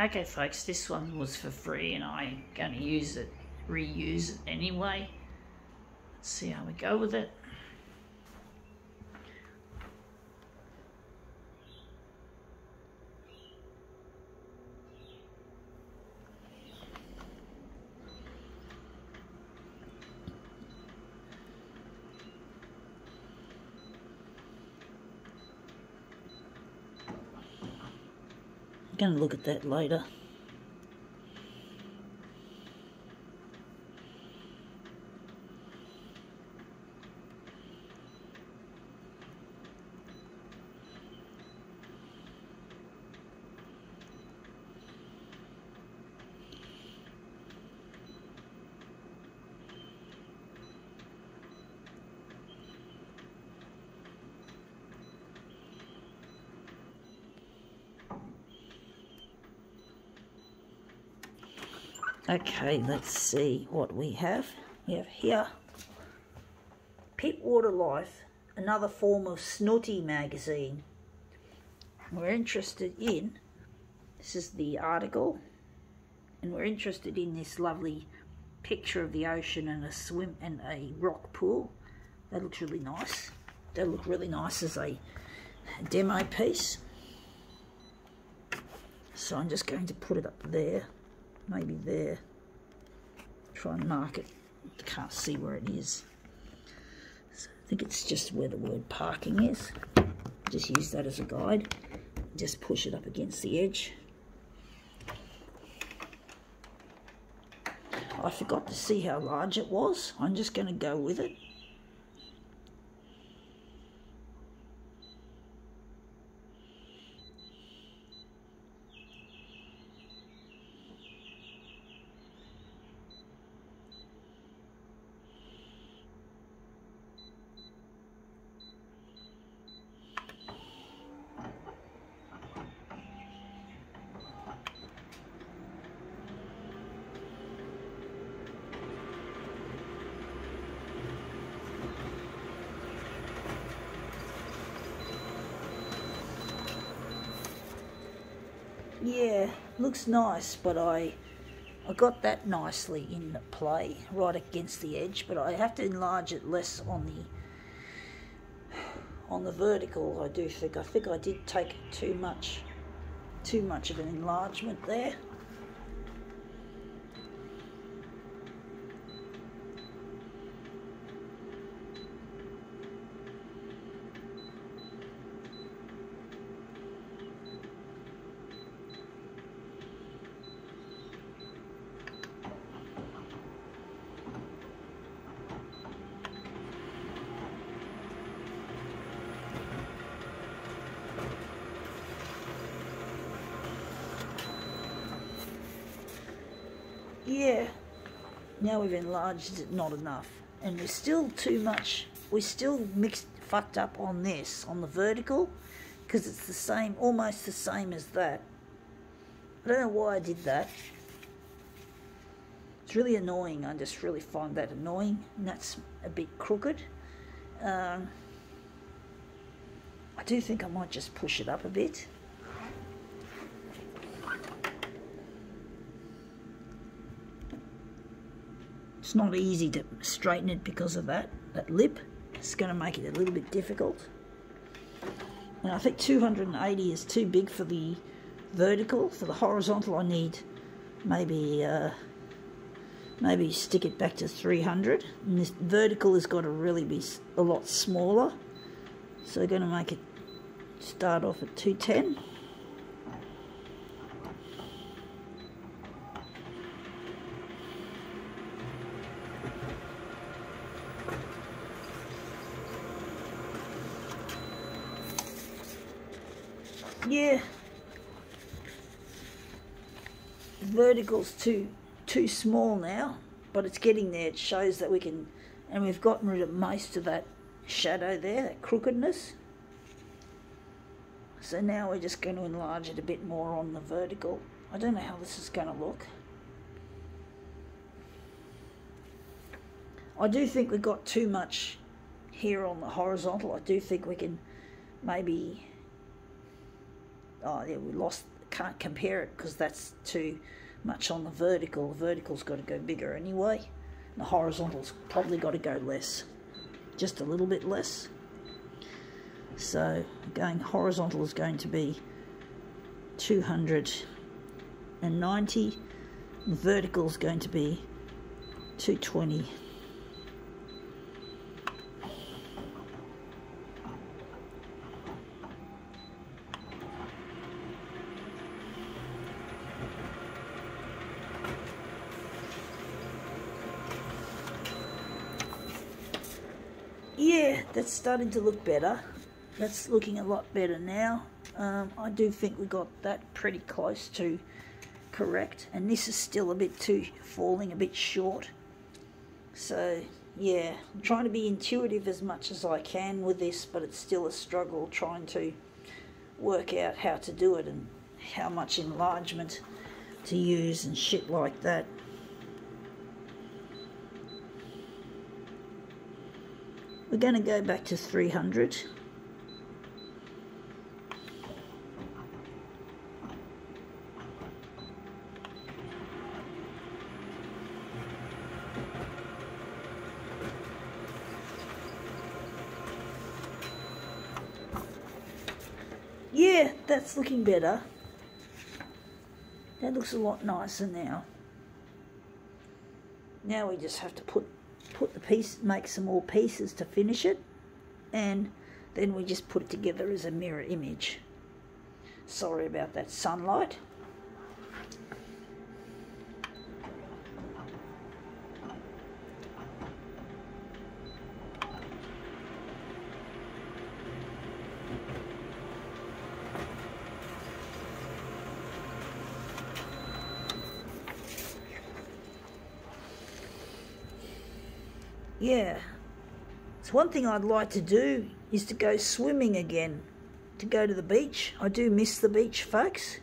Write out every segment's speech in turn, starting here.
Okay folks, this one was for free and I'm going to use it, reuse it anyway. Let's see how we go with it. Going to look at that later. Okay, let's see what we have. We have here Pittwater Life, another form of snooty magazine. We're interested in, this is the article, and we're interested in this lovely picture of the ocean and a swim and a rock pool. That looks really nice. That look really nice as a demo piece. So I'm just going to put it up there maybe there. Try and mark it. Can't see where it is. So I think it's just where the word parking is. Just use that as a guide. Just push it up against the edge. I forgot to see how large it was. I'm just going to go with it. Yeah looks nice but I I got that nicely in play right against the edge but I have to enlarge it less on the on the vertical I do think. I think I did take too much too much of an enlargement there yeah, now we've enlarged it not enough. And we're still too much, we're still mixed, fucked up on this, on the vertical, because it's the same, almost the same as that. I don't know why I did that. It's really annoying, I just really find that annoying, and that's a bit crooked. Um, I do think I might just push it up a bit. It's not easy to straighten it because of that, that lip. It's going to make it a little bit difficult. And I think 280 is too big for the vertical. For the horizontal, I need maybe uh, maybe stick it back to 300. And this vertical has got to really be a lot smaller. So we're going to make it start off at 210. Yeah. The vertical's too too small now but it's getting there. It shows that we can and we've gotten rid of most of that shadow there that crookedness. So now we're just going to enlarge it a bit more on the vertical. I don't know how this is going to look I do think we've got too much here on the horizontal I do think we can maybe oh yeah, we lost, can't compare it because that's too much on the vertical. The vertical's got to go bigger anyway. The horizontal's probably got to go less, just a little bit less. So going horizontal is going to be 290, and vertical is going to be 220. yeah, that's starting to look better. That's looking a lot better now. Um, I do think we got that pretty close to correct. And this is still a bit too, falling a bit short. So, yeah, I'm trying to be intuitive as much as I can with this, but it's still a struggle trying to work out how to do it and how much enlargement to use and shit like that. We're going to go back to 300. Yeah, that's looking better. That looks a lot nicer now. Now we just have to put put the piece, make some more pieces to finish it, and then we just put it together as a mirror image. Sorry about that sunlight. Yeah, it's one thing I'd like to do is to go swimming again, to go to the beach. I do miss the beach, folks.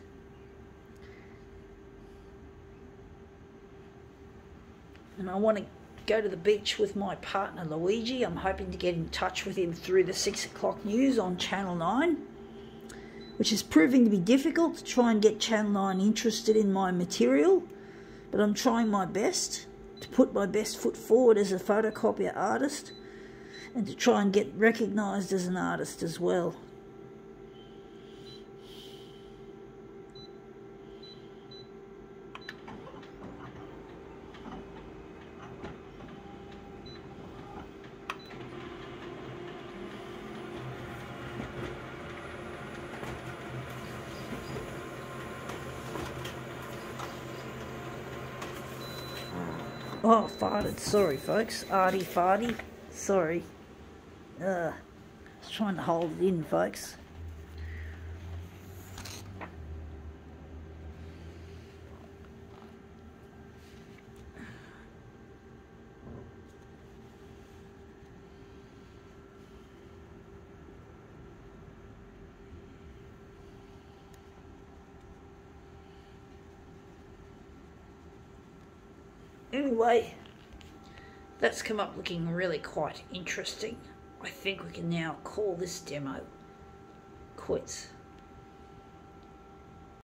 And I want to go to the beach with my partner Luigi. I'm hoping to get in touch with him through the 6 o'clock news on Channel 9, which is proving to be difficult to try and get Channel 9 interested in my material, but I'm trying my best to put my best foot forward as a photocopier artist and to try and get recognised as an artist as well. Oh, farted. Sorry, folks. Arty farty. Sorry. Uh, I was trying to hold it in, folks. Anyway, that's come up looking really quite interesting. I think we can now call this demo quits.